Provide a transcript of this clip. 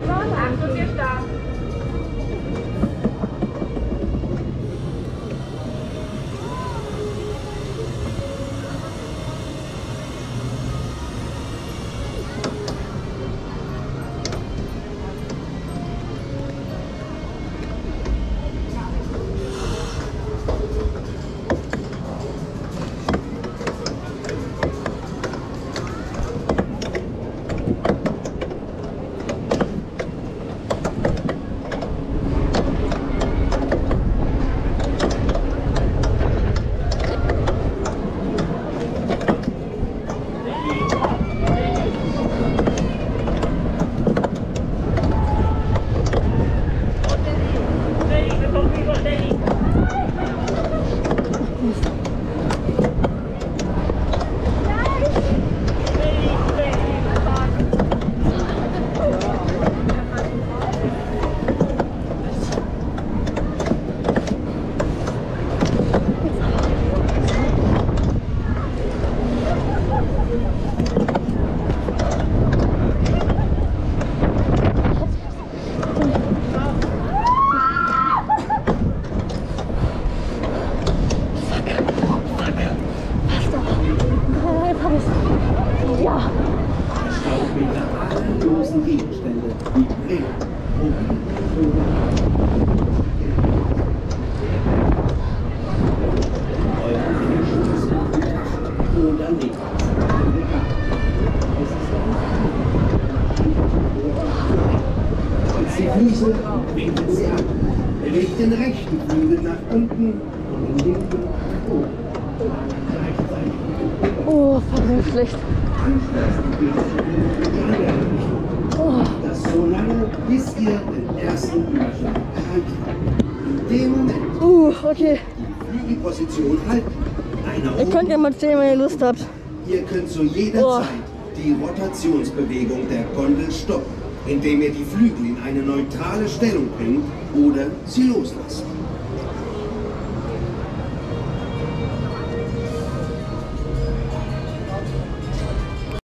Achtung, wir starten. Losen Gegenstände die Füße winken sie ab. Bewegt den rechten Flügel nach unten und den linken nach oben. Oh, verdammt schlecht. Ihr den ersten erreicht habt. In dem Moment Uh, okay. die Flügelposition halten. Einer Ihr könnt ja mal sehen, wenn ihr Lust habt. Ihr könnt zu jeder Oh. Zeit die Rotationsbewegung der Gondel stoppen, indem ihr die Flügel in eine neutrale Stellung bringt oder sie loslasst.